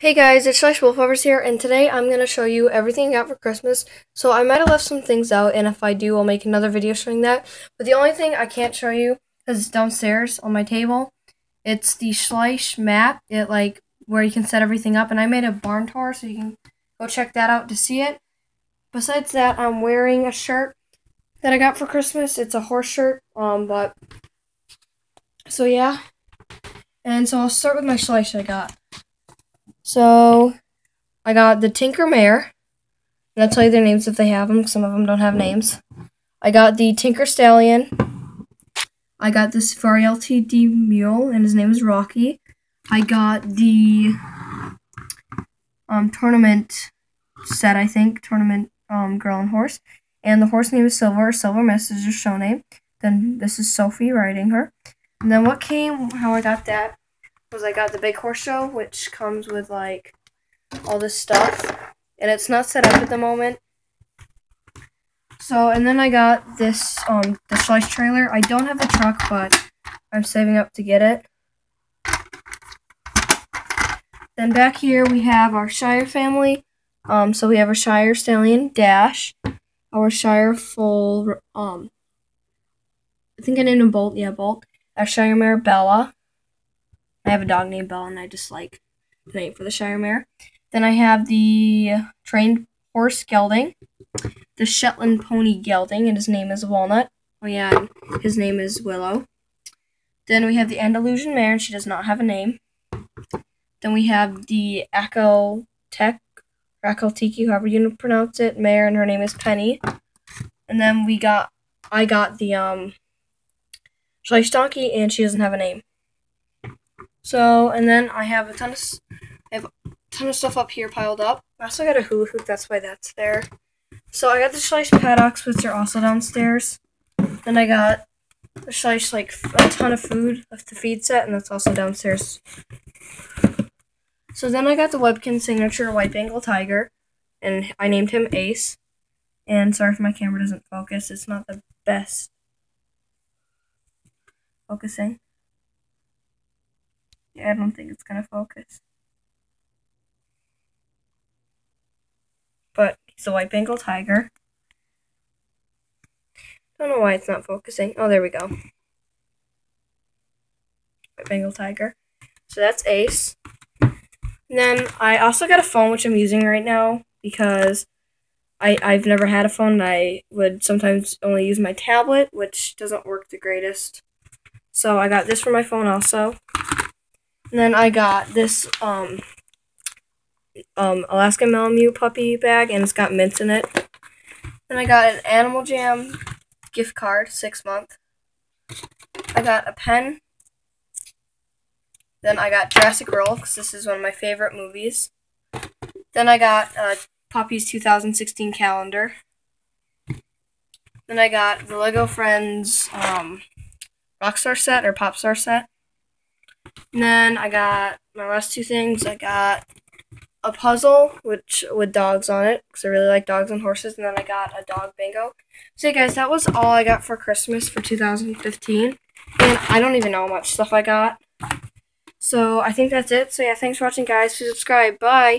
Hey guys, it's Schleich Wolflovers here, and today I'm going to show you everything I got for Christmas. So I might have left some things out, and if I do, I'll make another video showing that. But the only thing I can't show you is downstairs on my table. It's the Schleich map, it like where you can set everything up, and I made a barn tour, so you can go check that out to see it. Besides that, I'm wearing a shirt that I got for Christmas. It's a horse shirt, um, but so yeah. And so I'll start with my Schleich I got. So I got the Tinker Mare. And I'll tell you their names if they have them. Some of them don't have names. I got the Tinker Stallion. I got the Safari LTD Mule, and his name is Rocky. I got the um, tournament set, I think, tournament um, girl and horse. And the horse name is Silver. Silver Miss is show name. Then this is Sophie riding her. And then what came, how I got that was I got the Big Horse Show, which comes with like all this stuff, and it's not set up at the moment. So, and then I got this um the Schleich trailer. I don't have the truck, but I'm saving up to get it. Then back here we have our Shire family. Um, so we have our Shire Stallion Dash, our Shire Foal. Um, I think I named him Bolt. Yeah, Bolt. Our Shire Mare Bella, I have a dog named Belle, and I just like the name for the Shire Mare. Then I have the trained horse gelding, the Shetland pony gelding, and his name is Walnut. Oh yeah, his name is Willow. Then we have the Andalusian mare, and she does not have a name. Then we have the Echo Tech, or Tiki, however you pronounce it, mare, and her name is Penny. And then we got, I got the um, Schleich donkey, and she doesn't have a name. So, and then I have a ton of, I have a ton of stuff up here piled up. I also got a hula hoop, that's why that's there. So I got the Schleich paddocks, which are also downstairs. Then I got the Schleich, like, a ton of food of the feed set, and that's also downstairs. So then I got the Webkinz signature white Bengal tiger, and I named him Ace. And sorry if my camera doesn't focus, it's not the best focusing. Yeah, I don't think it's gonna focus. But he's a white Bengal tiger. Don't know why it's not focusing. Oh, there we go. White Bengal tiger. So that's Ace. And then I also got a phone, which I'm using right now because I, I've never had a phone. I would sometimes only use my tablet, which doesn't work the greatest. So I got this for my phone also. And then I got this um, um, Alaska Malamute puppy bag, and it's got mints in it. Then I got an Animal Jam gift card, six month. I got a pen. Then I got Jurassic World, because this is one of my favorite movies. Then I got uh, Puppy's 2016 calendar. Then I got the Lego Friends um, Rockstar set or Popstar set. And then I got my last two things. I got a puzzle which with dogs on it because I really like dogs and horses. And then I got a dog bingo. So yeah, guys, that was all I got for Christmas for 2015. And I don't even know how much stuff I got. So I think that's it. So yeah, thanks for watching, guys. Please subscribe. Bye.